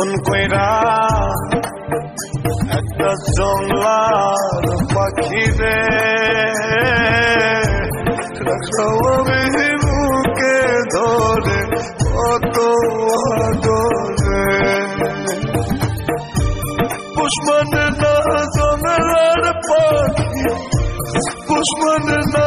যতন কইরা একটা জংলার পাখি রে রাখলাম আমি বুকে ধরে কত আদরে পুষ্পন না জংলার পাখি পুষ্পন না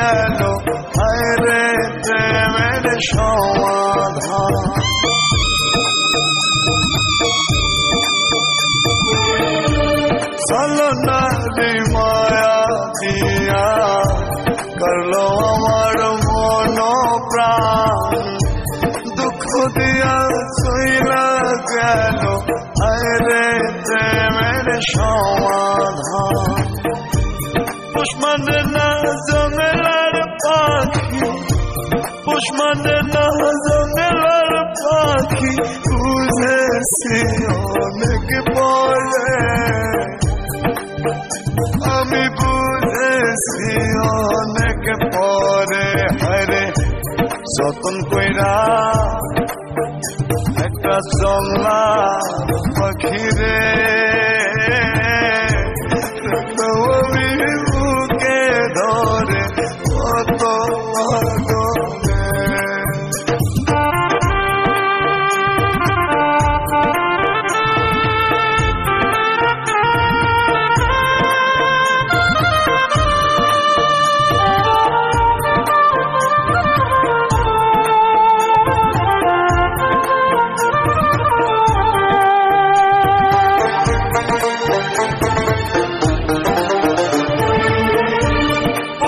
গেল হায় রে প্রেমের সমাধান সলনারি মায়া দিয়া করলো আমার মন প্রাণ দুঃখ দিয়া সইলা গেল আরে প্রেমের সমাধান পুষ্মান না পুষ্মান না জঙ্গলার পাখি বুঝেছি অনেক পরে আমি বুঝেছি অনেক পরে হরে যতন কইরা একটা জংলা পাখি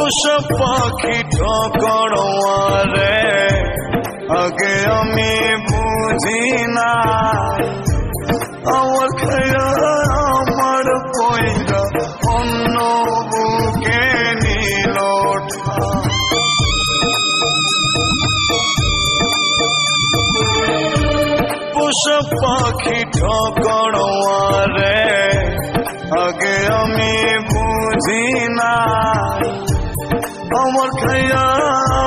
পোষা পাখি ঠকড়োয়ারে আগে আমি বুঝি না। আমার খেয়া আমার কইরা অন্য বুকে নিল পোষা পাখি ঠকড়োয়ারে আগে আমি বুঝি না। আমার খাইয়া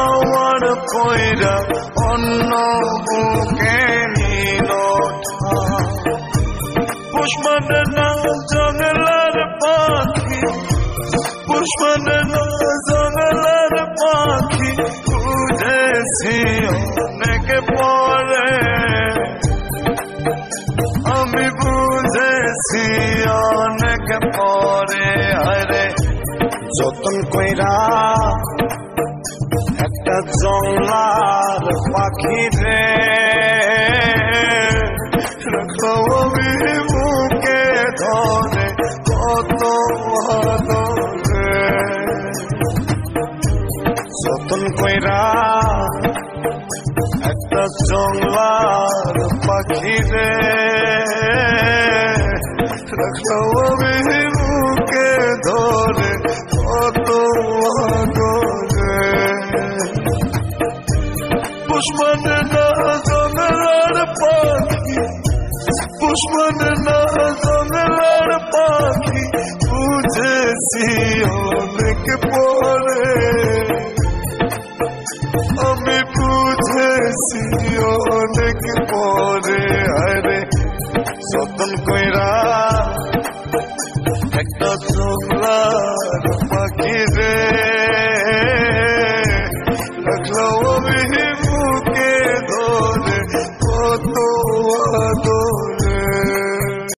আমার কইরা অন্য বুকে নিল পুষ্পন না যতন কইরা একটা জংলার পাখি রে রাখো আমি বুকে ধরে কত আদরে যতন কইরা একটা জংলার পাখি রে রাখলো অনেক পরে আমি বুঝেছি অনেক পরে